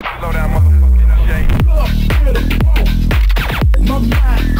Slow down, motherfucking My mind.